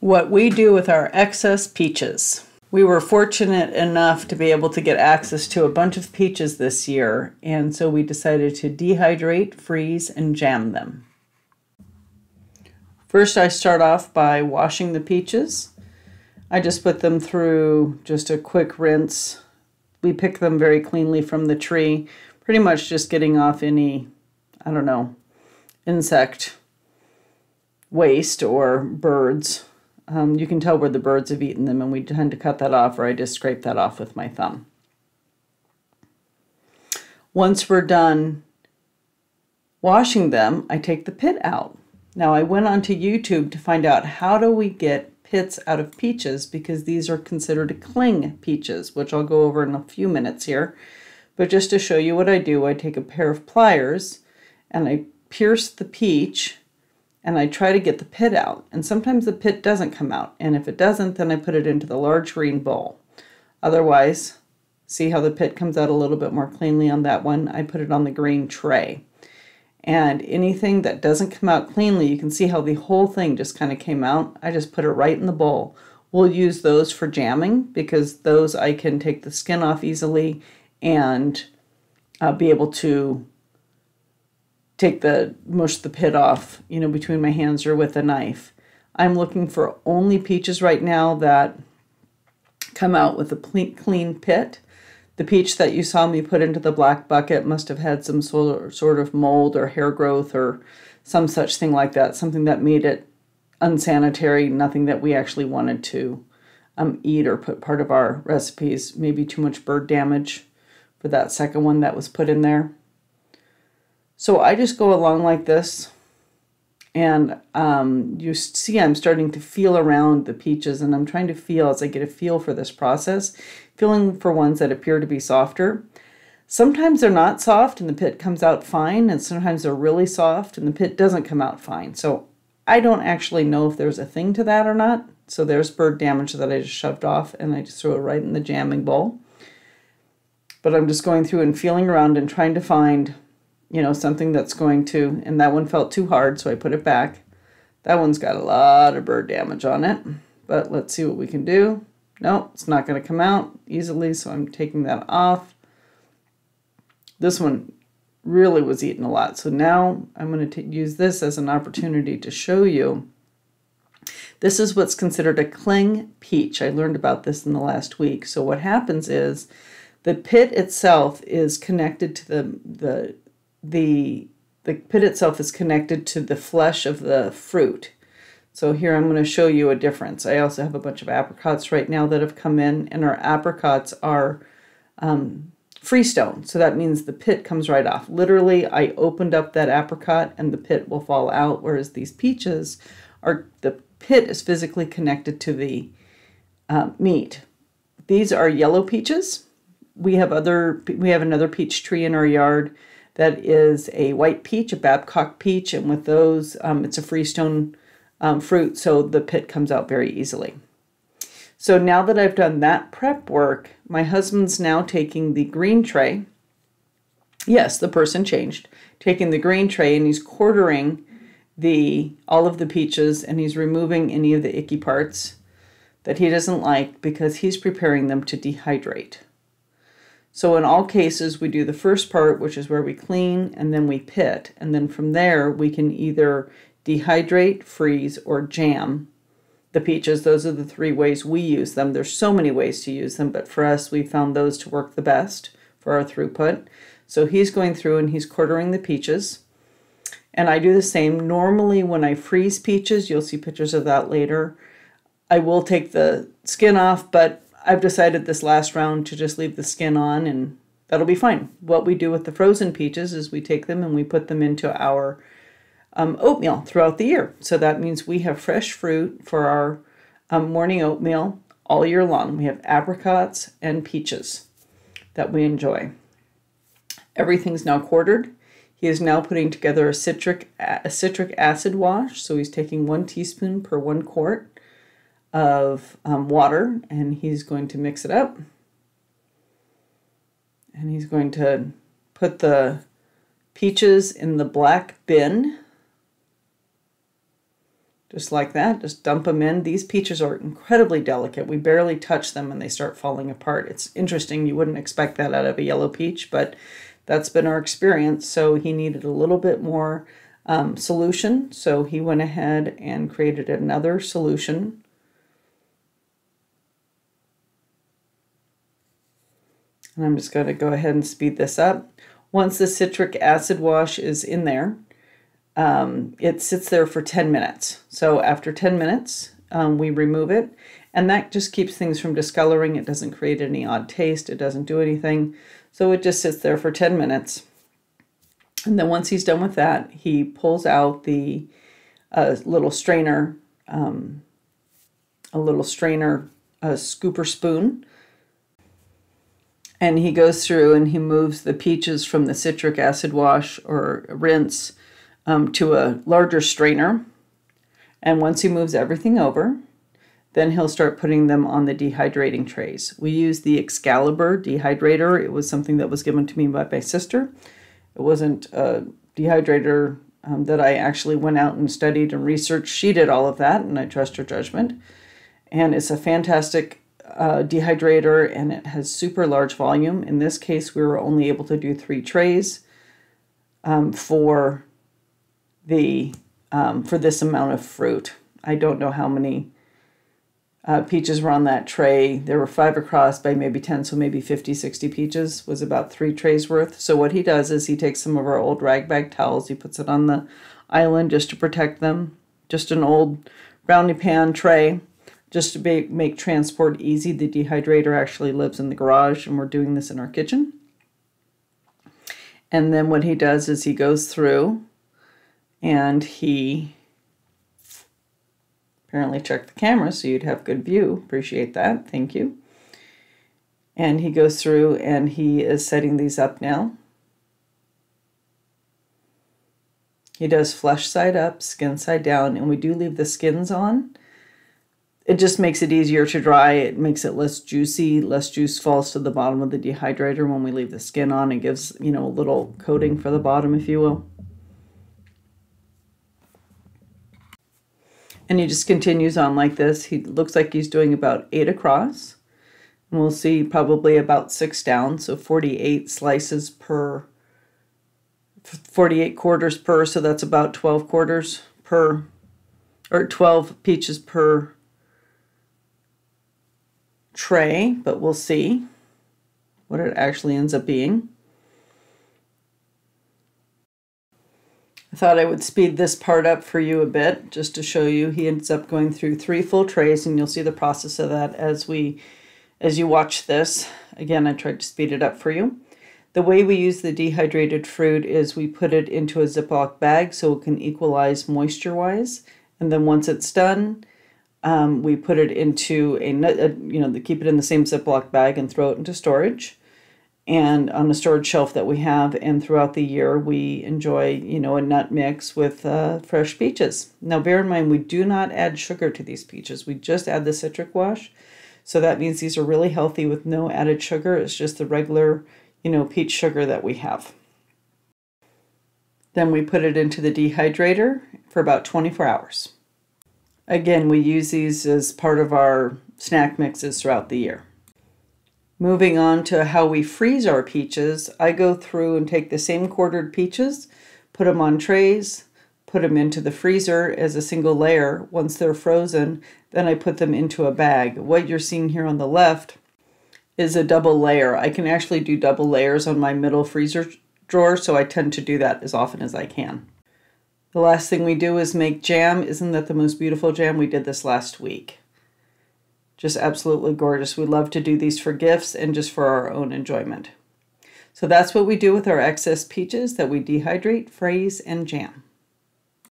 What we do with our excess peaches. We were fortunate enough to be able to get access to a bunch of peaches this year, and so we decided to dehydrate, freeze, and jam them. First, I start off by washing the peaches. I just put them through just a quick rinse. We pick them very cleanly from the tree, pretty much just getting off any, I don't know, insect waste or birds. Um, you can tell where the birds have eaten them, and we tend to cut that off, or I just scrape that off with my thumb. Once we're done washing them, I take the pit out. Now, I went onto YouTube to find out how do we get pits out of peaches because these are considered cling peaches, which I'll go over in a few minutes here. But just to show you what I do, I take a pair of pliers and I pierce the peach and I try to get the pit out. And sometimes the pit doesn't come out. And if it doesn't, then I put it into the large green bowl. Otherwise, see how the pit comes out a little bit more cleanly on that one? I put it on the green tray. And anything that doesn't come out cleanly, you can see how the whole thing just kind of came out. I just put it right in the bowl. We'll use those for jamming because those I can take the skin off easily and uh, be able to take the mush the pit off, you know, between my hands or with a knife. I'm looking for only peaches right now that come out with a clean pit. The peach that you saw me put into the black bucket must have had some sort of mold or hair growth or some such thing like that, something that made it unsanitary, nothing that we actually wanted to um, eat or put part of our recipes, maybe too much bird damage for that second one that was put in there. So I just go along like this and um, you see I'm starting to feel around the peaches and I'm trying to feel as I get a feel for this process, feeling for ones that appear to be softer. Sometimes they're not soft and the pit comes out fine and sometimes they're really soft and the pit doesn't come out fine. So I don't actually know if there's a thing to that or not. So there's bird damage that I just shoved off and I just threw it right in the jamming bowl. But I'm just going through and feeling around and trying to find you know, something that's going to, and that one felt too hard, so I put it back. That one's got a lot of bird damage on it, but let's see what we can do. No, it's not going to come out easily, so I'm taking that off. This one really was eaten a lot, so now I'm going to use this as an opportunity to show you. This is what's considered a cling peach. I learned about this in the last week. So what happens is the pit itself is connected to the, the the the pit itself is connected to the flesh of the fruit. So here I'm going to show you a difference. I also have a bunch of apricots right now that have come in, and our apricots are um, freestone. So that means the pit comes right off. Literally, I opened up that apricot and the pit will fall out, whereas these peaches are the pit is physically connected to the uh, meat. These are yellow peaches. We have other we have another peach tree in our yard that is a white peach, a Babcock peach, and with those, um, it's a freestone um, fruit, so the pit comes out very easily. So now that I've done that prep work, my husband's now taking the green tray. Yes, the person changed. Taking the green tray and he's quartering the all of the peaches and he's removing any of the icky parts that he doesn't like because he's preparing them to dehydrate. So in all cases, we do the first part, which is where we clean and then we pit. And then from there, we can either dehydrate, freeze, or jam the peaches. Those are the three ways we use them. There's so many ways to use them, but for us, we found those to work the best for our throughput. So he's going through and he's quartering the peaches. And I do the same. Normally, when I freeze peaches, you'll see pictures of that later, I will take the skin off, but I've decided this last round to just leave the skin on and that'll be fine. What we do with the frozen peaches is we take them and we put them into our um, oatmeal throughout the year. So that means we have fresh fruit for our um, morning oatmeal all year long. We have apricots and peaches that we enjoy. Everything's now quartered. He is now putting together a citric a citric acid wash. So he's taking one teaspoon per one quart of um, water and he's going to mix it up. And he's going to put the peaches in the black bin. just like that. Just dump them in. These peaches are incredibly delicate. We barely touch them and they start falling apart. It's interesting. You wouldn't expect that out of a yellow peach, but that's been our experience. So he needed a little bit more um, solution. So he went ahead and created another solution. And I'm just going to go ahead and speed this up. Once the citric acid wash is in there, um, it sits there for 10 minutes. So after 10 minutes, um, we remove it, and that just keeps things from discoloring. It doesn't create any odd taste, it doesn't do anything. So it just sits there for 10 minutes. And then once he's done with that, he pulls out the uh, little strainer, um, a little strainer, a scooper spoon, and he goes through and he moves the peaches from the citric acid wash or rinse um, to a larger strainer. And once he moves everything over, then he'll start putting them on the dehydrating trays. We use the Excalibur dehydrator. It was something that was given to me by my sister. It wasn't a dehydrator um, that I actually went out and studied and researched. She did all of that, and I trust her judgment. And it's a fantastic uh, dehydrator, and it has super large volume. In this case, we were only able to do three trays um, for the um, for this amount of fruit. I don't know how many uh, peaches were on that tray. There were five across by maybe 10, so maybe 50, 60 peaches was about three trays worth. So what he does is he takes some of our old rag bag towels, he puts it on the island just to protect them. Just an old brownie pan tray just to make, make transport easy. The dehydrator actually lives in the garage and we're doing this in our kitchen. And then what he does is he goes through and he apparently checked the camera so you'd have good view. Appreciate that. Thank you. And he goes through and he is setting these up now. He does flesh side up, skin side down, and we do leave the skins on. It just makes it easier to dry. It makes it less juicy. Less juice falls to the bottom of the dehydrator when we leave the skin on. It gives, you know, a little coating for the bottom, if you will. And he just continues on like this. He looks like he's doing about eight across. And we'll see probably about six down, so 48 slices per, 48 quarters per, so that's about 12 quarters per, or 12 peaches per tray, but we'll see what it actually ends up being. I thought I would speed this part up for you a bit just to show you. He ends up going through three full trays and you'll see the process of that as we as you watch this. Again, I tried to speed it up for you. The way we use the dehydrated fruit is we put it into a Ziploc bag so it can equalize moisture-wise. And then once it's done, um, we put it into a, a, you know, keep it in the same Ziploc bag and throw it into storage. And on the storage shelf that we have and throughout the year we enjoy you know a nut mix with uh, fresh peaches. Now bear in mind we do not add sugar to these peaches. We just add the citric wash. So that means these are really healthy with no added sugar. It's just the regular you know peach sugar that we have. Then we put it into the dehydrator for about 24 hours again we use these as part of our snack mixes throughout the year Moving on to how we freeze our peaches, I go through and take the same quartered peaches, put them on trays, put them into the freezer as a single layer. Once they're frozen, then I put them into a bag. What you're seeing here on the left is a double layer. I can actually do double layers on my middle freezer drawer, so I tend to do that as often as I can. The last thing we do is make jam. Isn't that the most beautiful jam? We did this last week. Just absolutely gorgeous. We love to do these for gifts and just for our own enjoyment. So that's what we do with our excess peaches that we dehydrate, freeze, and jam.